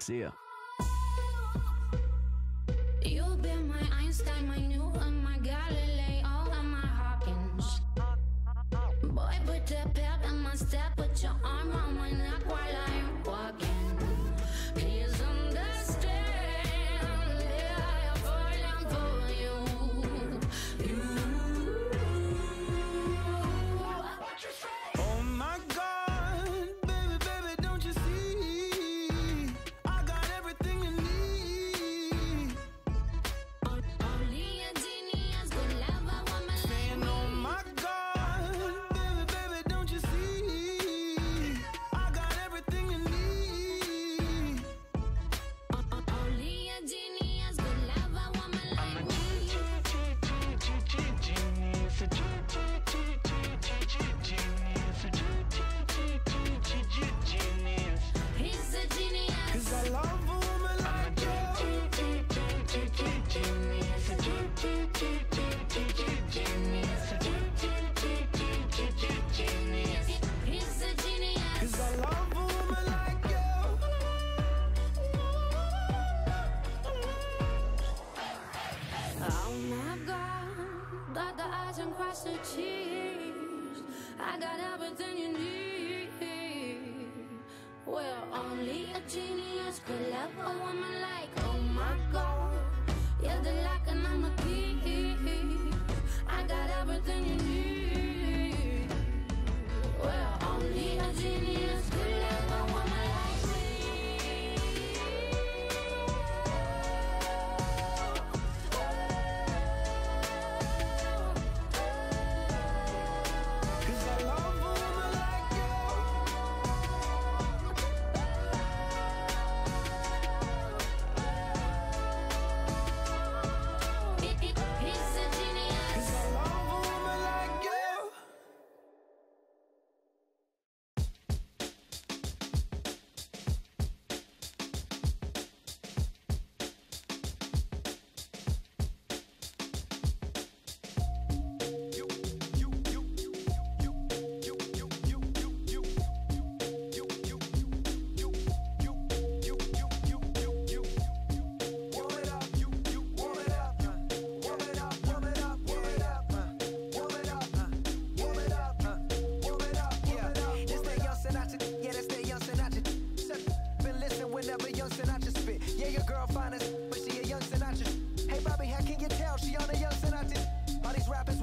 See ya. more than you need. Well, only a genius could love a woman like, oh my god, you're the light.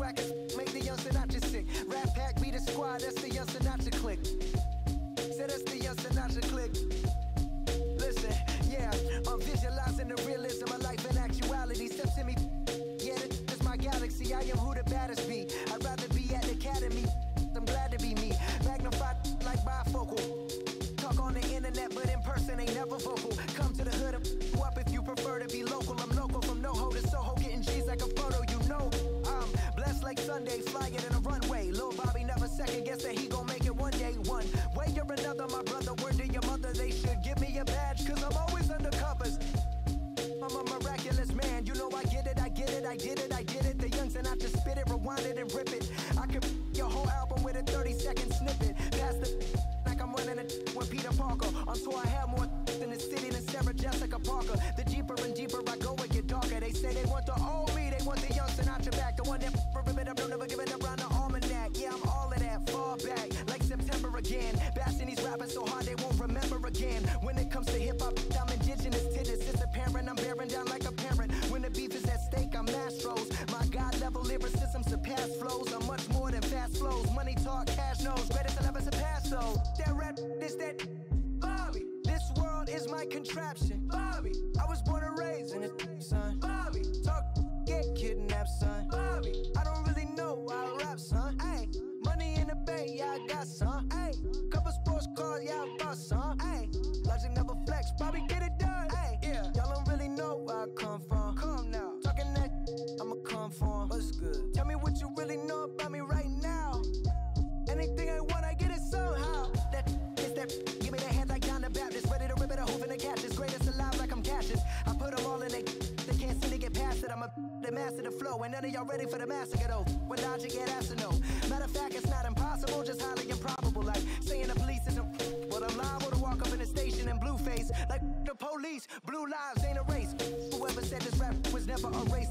crackers make the young Sinatra sick. RattPack be the squad, that's the young Sinatra click. Said that's the young Sinatra click. Listen, yeah, I'm visualizing the realism of life in onto a go. And none of y'all ready for the massacre though. When logic get know. Matter of fact, it's not impossible, just highly improbable. Like saying the police isn't. But I'm liable to walk up in the station in blue face. Like the police, blue lives ain't a race. Whoever said this rap was never a race,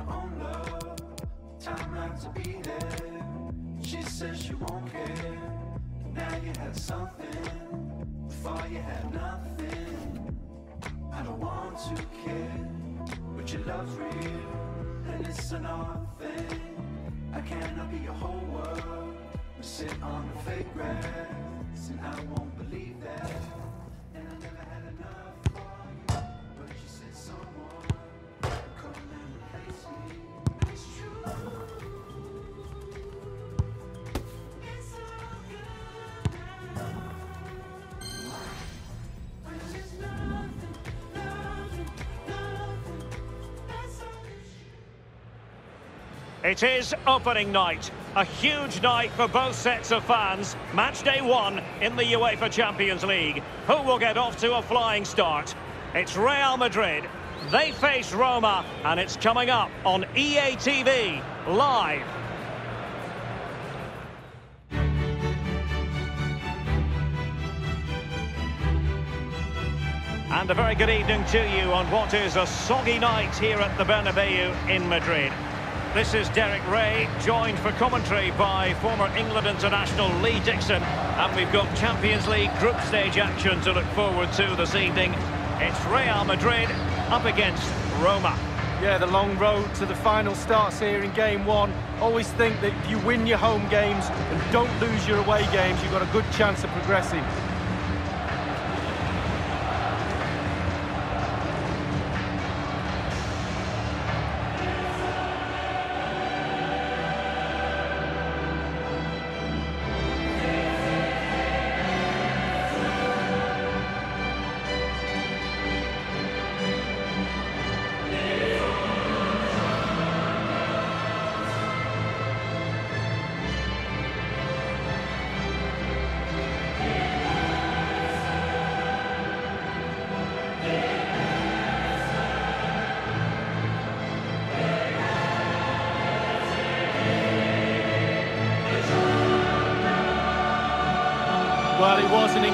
your own love. Time not to be there. She says she won't care. Now you had something. Before you had nothing. I don't want to care, but your love's real, and it's an odd thing. I cannot be your whole world. We sit on the fake grass, and I won't believe that. It is opening night. A huge night for both sets of fans. Match day one in the UEFA Champions League. Who will get off to a flying start? It's Real Madrid. They face Roma, and it's coming up on EA TV live. And a very good evening to you on what is a soggy night here at the Bernabeu in Madrid. This is Derek Rae, joined for commentary by former England international Lee Dixon. And we've got Champions League group stage action to look forward to this evening. It's Real Madrid up against Roma. Yeah, the long road to the final starts here in game one. Always think that if you win your home games and don't lose your away games, you've got a good chance of progressing.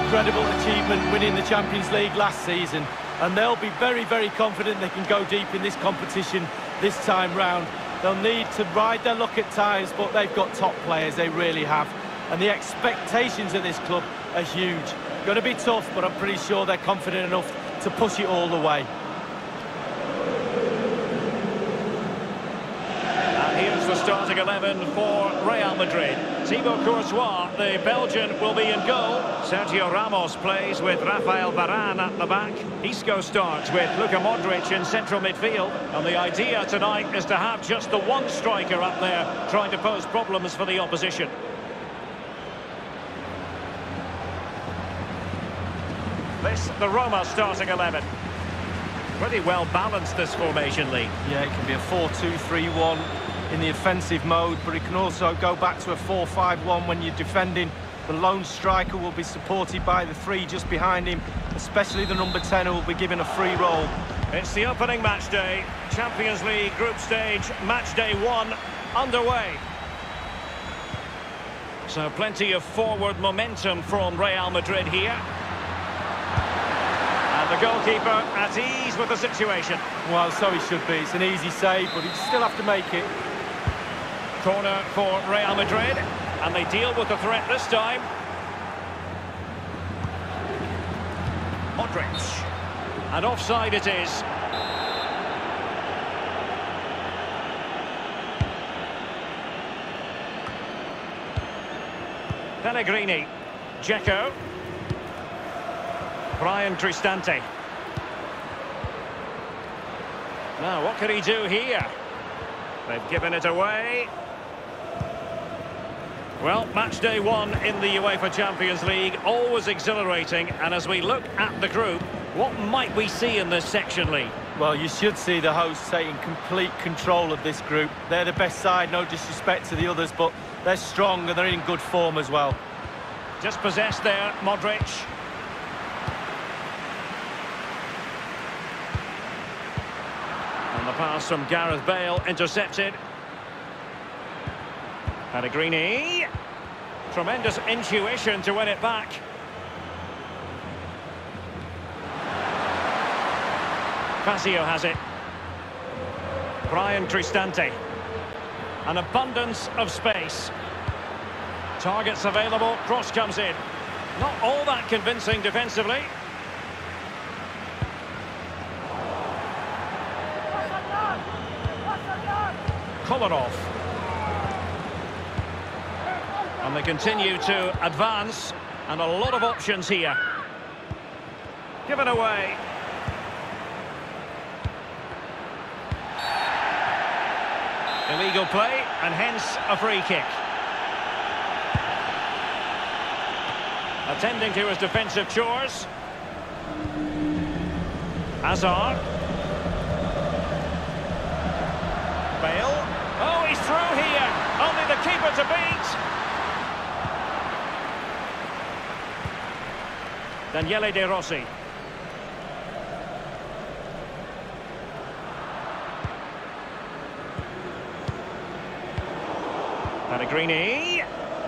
Incredible achievement winning the Champions League last season, and they'll be very, very confident they can go deep in this competition this time round. They'll need to ride their luck at times, but they've got top players, they really have. And the expectations of this club are huge. Going to be tough, but I'm pretty sure they're confident enough to push it all the way. And here's the starting 11 for Real Madrid. Thibaut Courtois, the Belgian, will be in goal. Sergio Ramos plays with Rafael Varane at the back. Isco starts with Luka Modric in central midfield. And the idea tonight is to have just the one striker up there trying to pose problems for the opposition. This, the Roma starting 11. Pretty well balanced, this formation, Lee. Yeah, it can be a 4-2-3-1, in the offensive mode, but he can also go back to a 4-5-1 when you're defending. The lone striker will be supported by the three just behind him, especially the number 10 who will be given a free role. It's the opening match day. Champions League group stage, match day one, underway. So plenty of forward momentum from Real Madrid here. And the goalkeeper at ease with the situation. Well, so he should be. It's an easy save, but he'd still have to make it. Corner for Real Madrid. And they deal with the threat this time. Modric. And offside it is. Pellegrini. Dzeko. Bryan Cristante. Now, what can he do here? They've given it away. Well, match day one in the UEFA Champions League, always exhilarating. And as we look at the group, what might we see in this section, Lee? Well, you should see the hosts taking complete control of this group. They're the best side, no disrespect to the others, but they're strong and they're in good form as well. Just possessed there, Modric. And the pass from Gareth Bale intercepted. Pellegrini. Tremendous intuition to win it back. Fazio has it. Bryan Cristante. An abundance of space. Targets available, cross comes in. Not all that convincing defensively. Kolarov. They continue to advance, and a lot of options here. Given away. Illegal play, and hence a free kick. Attending to his defensive chores. Hazard. Bale. Oh, he's through here. Only the keeper to beat. Daniele De Rossi. Pellegrini.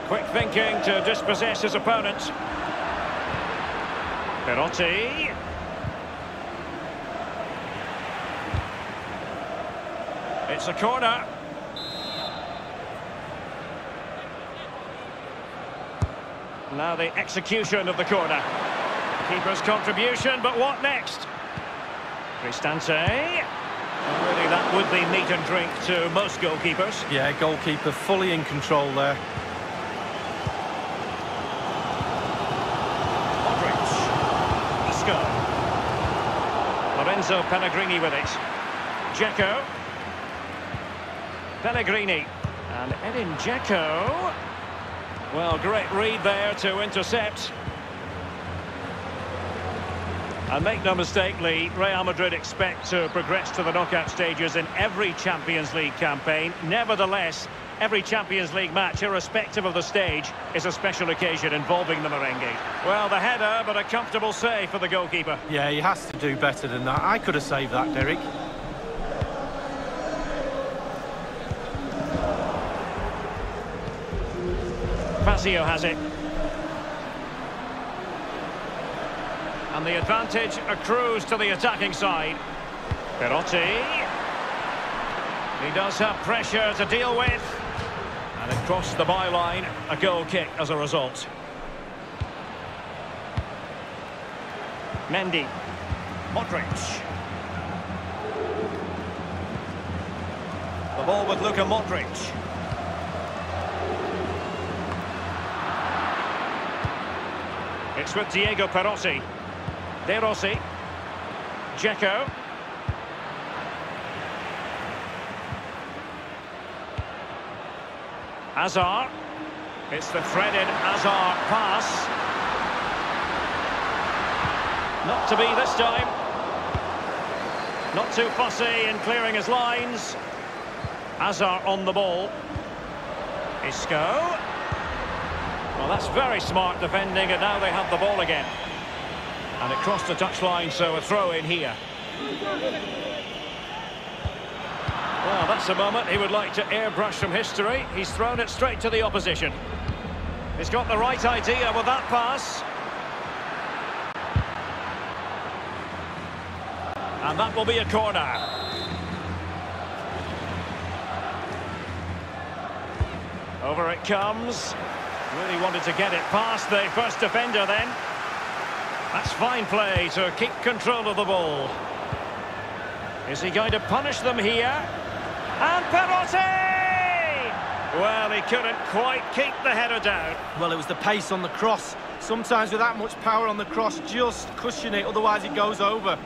Quick thinking to dispossess his opponent. Perotti. It's a corner. Now the execution of the corner. Keeper's contribution, but what next? Cristante. Really, that would be meat and drink to most goalkeepers. Yeah, goalkeeper fully in control there. Modric. Isco. Lorenzo Pellegrini with it. Dzeko. Pellegrini. And Edin Dzeko. Well, great read there to intercept. And make no mistake, Lee, Real Madrid expect to progress to the knockout stages in every Champions League campaign. Nevertheless, every Champions League match, irrespective of the stage, is a special occasion involving the merengue. Well, the header, but a comfortable save for the goalkeeper. Yeah, he has to do better than that. I could have saved that, Derek. Fazio has it. And the advantage accrues to the attacking side. Perotti. He does have pressure to deal with. And it crossed the byline. A goal kick as a result. Mendy. Modric. The ball with Luka Modric. It's with Diego Perotti. De Rossi. Dzeko. Hazard. It's the threaded Hazard pass. Not to be this time. Not too fussy in clearing his lines. Hazard on the ball. Isco. Well, that's very smart defending, and now they have the ball again. And it crossed the touchline, so a throw in here. Well, that's a moment he would like to airbrush from history. He's thrown it straight to the opposition. He's got the right idea with that pass. And that will be a corner. Over it comes. Really wanted to get it past the first defender then. That's fine play to keep control of the ball. Is he going to punish them here? And Perotti! Well, he couldn't quite keep the header down. Well, it was the pace on the cross. Sometimes with that much power on the cross, just cushion it, otherwise it goes over.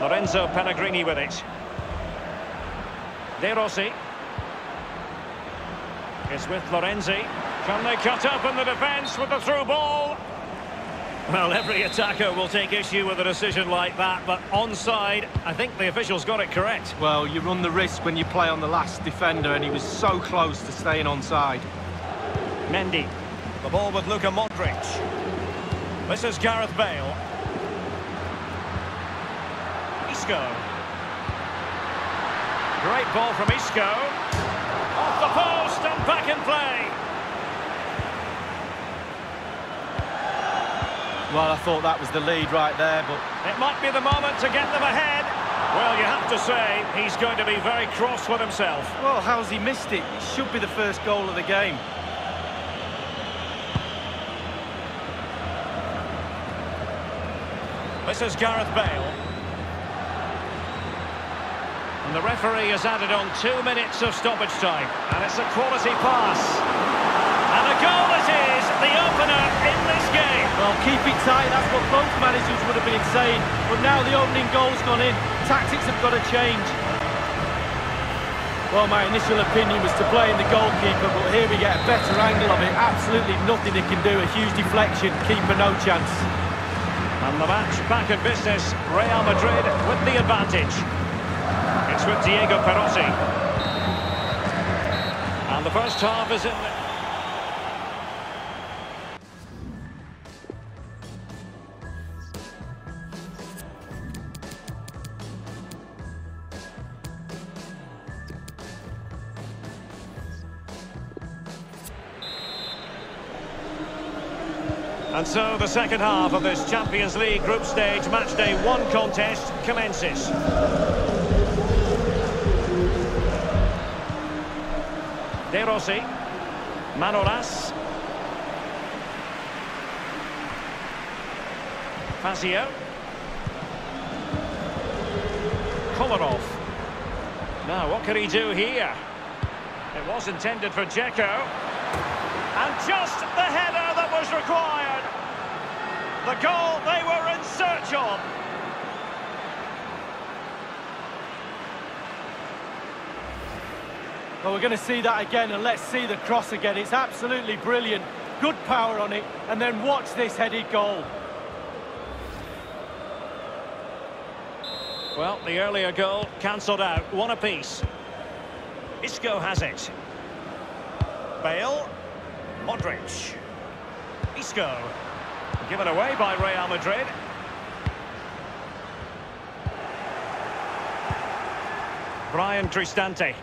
Lorenzo Pellegrini with it. De Rossi. It's with Lorenzi. Can they cut up in the defence with the through ball? Well, every attacker will take issue with a decision like that, but onside, I think the officials got it correct. Well, you run the risk when you play on the last defender, and he was so close to staying onside. Mendy. The ball with Luka Modric. This is Gareth Bale. Isco. Great ball from Isco. Post and back in play. Well, I thought that was the lead right there, but It might be the moment to get them ahead. Well, you have to say, he's going to be very cross with himself. well, how's he missed it? It should be the first goal of the game. This is Gareth Bale. The referee has added on two minutes of stoppage time. And it's a quality pass. And a goal it is, the opener in this game. Well, keep it tight, that's what both managers would have been saying. But now the opening goal's gone in. Tactics have got to change. Well, my initial opinion was to blame the goalkeeper, but here we get a better angle of it. Absolutely nothing they can do. A huge deflection, keeper no chance. And the match back in business. Real Madrid with the advantage. It's with Diego Perotti. And the first half is in... And so the second half of this Champions League group stage match day one contest commences. De Rossi, Manolas, Fazio, Kolarov. Now, what can he do here? It was intended for Dzeko. And just the header that was required. The goal they were in search of. Well, we're going to see that again, and let's see the cross again. It's absolutely brilliant. Good power on it, and then watch this headed goal. Well, the earlier goal cancelled out. One apiece. Isco has it. Bale. Modric. Isco. Given away by Real Madrid. Bryan Cristante.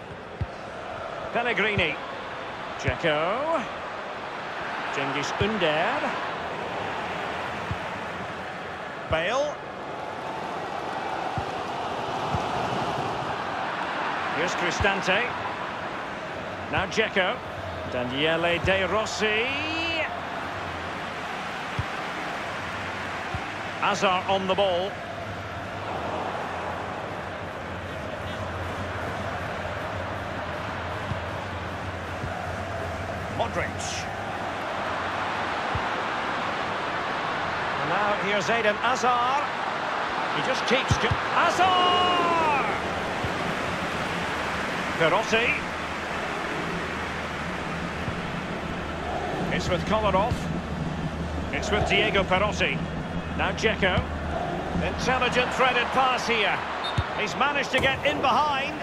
Pellegrini. Dzeko. Cengiz Under. Bale. Here's Cristante. Now Dzeko. Daniele De Rossi. Hazard on the ball. Modric. And now here's Eden Hazard. He just keeps... Azar! Perotti. It's with Kolarov. It's with Diego Perotti. Now Dzeko. Intelligent threaded pass here. He's managed to get in behind.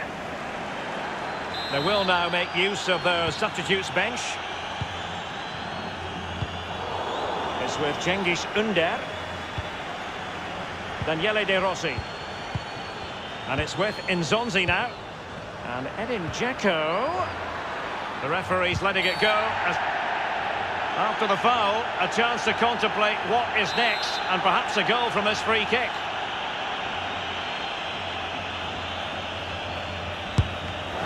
They will now make use of the substitutes bench. It's with Cengiz Under. Daniele De Rossi. And it's with Nzonzi now. And Edin Dzeko. The referee's letting it go. After the foul, a chance to contemplate what is next. And perhaps a goal from this free kick.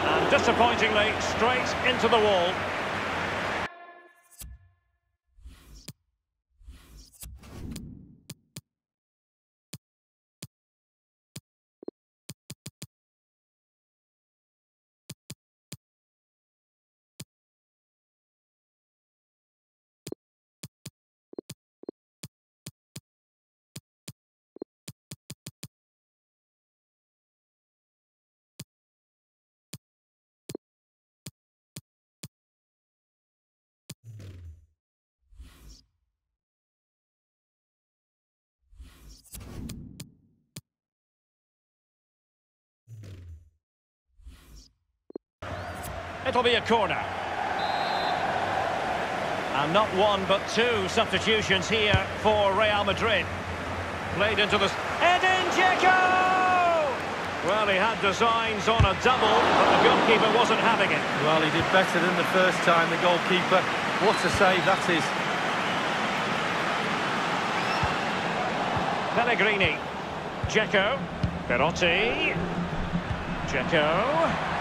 And disappointingly, straight into the wall. It'll be a corner. And not one but two substitutions here for Real Madrid. Played into the... Edin Dzeko! Well, he had designs on a double, but the goalkeeper wasn't having it. Well, he did better than the first time, the goalkeeper. What a save that is. Pellegrini. Dzeko. Perotti. Dzeko.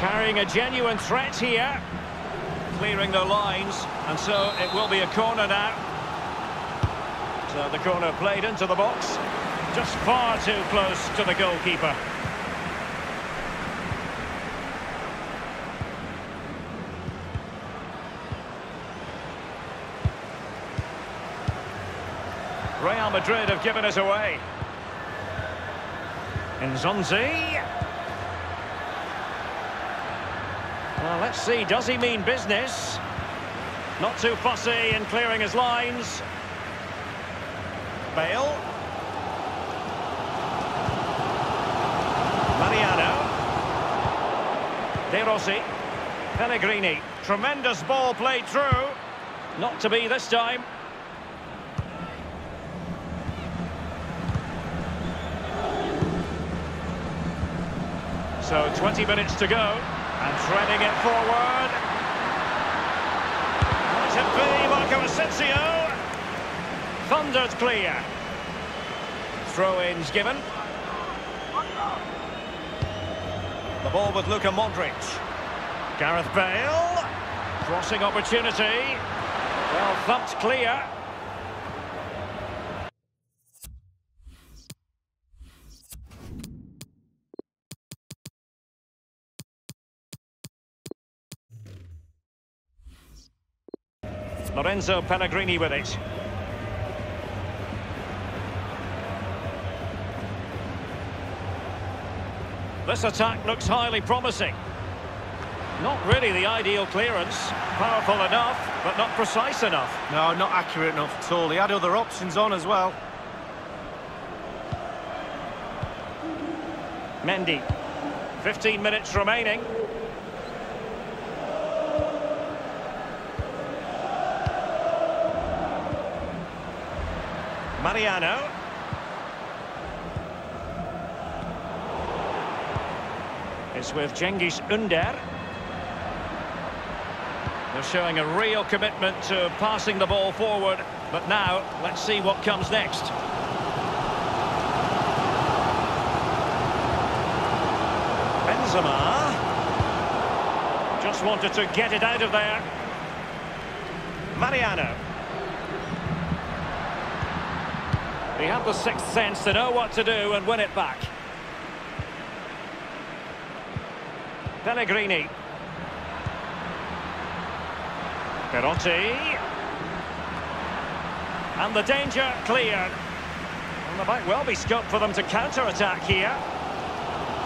Carrying a genuine threat here. Clearing the lines, and so it will be a corner now. So the corner played into the box. Just far too close to the goalkeeper. Real Madrid have given us away. Nzonzi. Well, let's see, does he mean business? Not too fussy in clearing his lines. Bale. Mariano. De Rossi. Pellegrini. Tremendous ball played through. Not to be this time. So 20 minutes to go. And threading it forward. Might it be Marco Asensio? Thundered clear. Throw-ins given. The ball with Luka Modric. Gareth Bale. Crossing opportunity. Well thumped clear. Lorenzo Pellegrini with it. This attack looks highly promising. Not really the ideal clearance. Powerful enough, but not precise enough. No, not accurate enough at all. He had other options on as well. Mendy. 15 minutes remaining. Mariano. It's with Cengiz Under. They're showing a real commitment to passing the ball forward. But now, let's see what comes next. Benzema. Just wanted to get it out of there. Mariano. He had the sixth sense to know what to do and win it back. Pellegrini. Perotti. And the danger cleared. And there might well be scope for them to counter-attack here.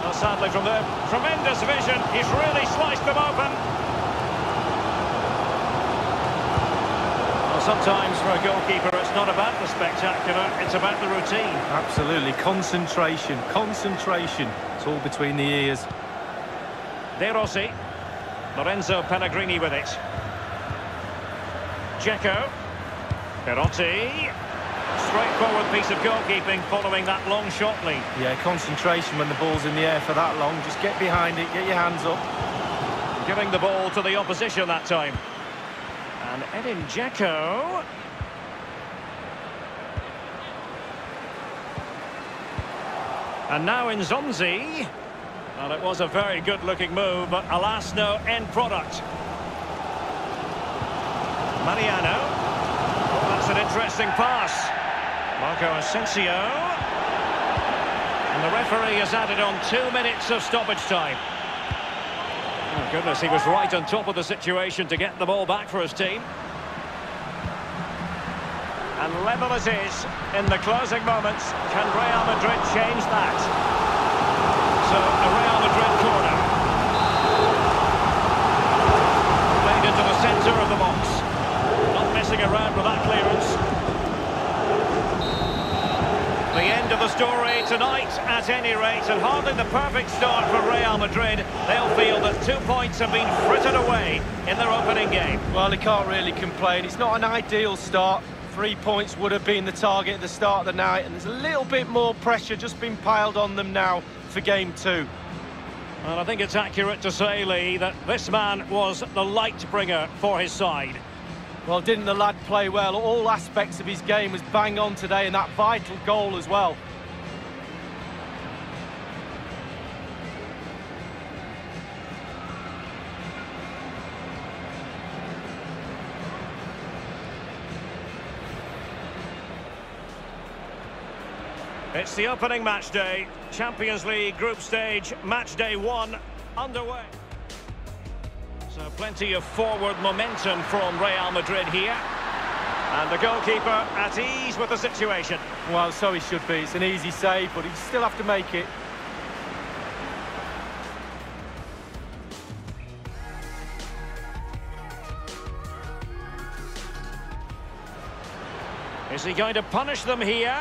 Well, sadly from there, tremendous vision. He's really sliced them open. Well, sometimes for a goalkeeper, not about the spectacular, it's about the routine. Absolutely. Concentration. Concentration. It's all between the ears. De Rossi. Lorenzo Pellegrini with it. Dzeko. Perotti. Straightforward piece of goalkeeping following that long shot lead. Yeah, concentration when the ball's in the air for that long. Just get behind it, get your hands up. Giving the ball to the opposition that time. And Edin Dzeko. And now Nzonzi. Well, it was a very good-looking move, but alas, no end product. Mariano. Oh, that's an interesting pass. Marco Asensio. And the referee has added on two minutes of stoppage time. Oh, goodness, he was right on top of the situation to get the ball back for his team. And level it is in the closing moments. Can Real Madrid change that? So, a Real Madrid corner. Played into the centre of the box. Not messing around with that clearance. The end of the story tonight, at any rate, and hardly the perfect start for Real Madrid. They'll feel that two points have been frittered away in their opening game. Well, they can't really complain. It's not an ideal start. Three points would have been the target at the start of the night, and there's a little bit more pressure just been piled on them now for game two. And I think it's accurate to say, Lee, that this man was the light bringer for his side. Well, didn't the lad play well? All aspects of his game was bang on today, and that vital goal as well. It's the opening match day. Champions League group stage, match day one, underway. So plenty of forward momentum from Real Madrid here. And the goalkeeper at ease with the situation. Well, so he should be. It's an easy save, but he still have to make it. Is he going to punish them here?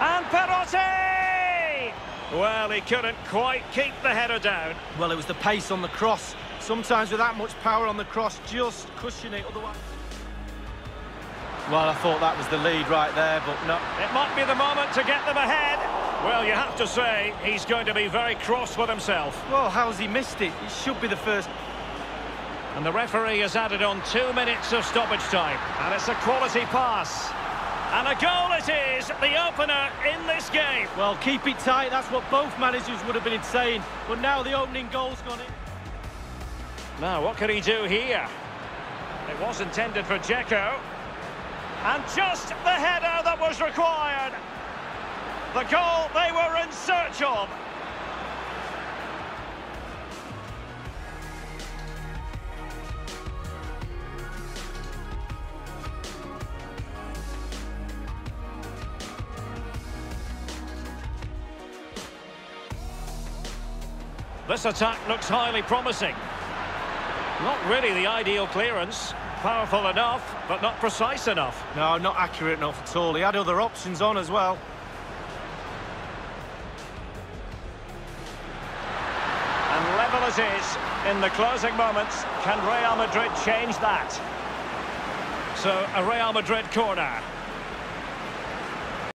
And Perotti! Well, he couldn't quite keep the header down. Well, it was the pace on the cross. Sometimes with that much power on the cross, just cushion it otherwise. Well, I thought that was the lead right there, but no. It might be the moment to get them ahead. Well, you have to say, he's going to be very cross with himself. Well, how's he missed it? It should be the first. And the referee has added on two minutes of stoppage time. And it's a quality pass. And a goal it is, the opener in this game. Well, keep it tight. That's what both managers would have been saying. But now the opening goal's gone in. Now, what can he do here? It was intended for Dzeko. And just the header that was required. The goal they were in search of. This attack looks highly promising. Not really the ideal clearance. Powerful enough, but not precise enough. No, not accurate enough at all. He had other options on as well. And level as it is in the closing moments. Can Real Madrid change that? So, a Real Madrid corner.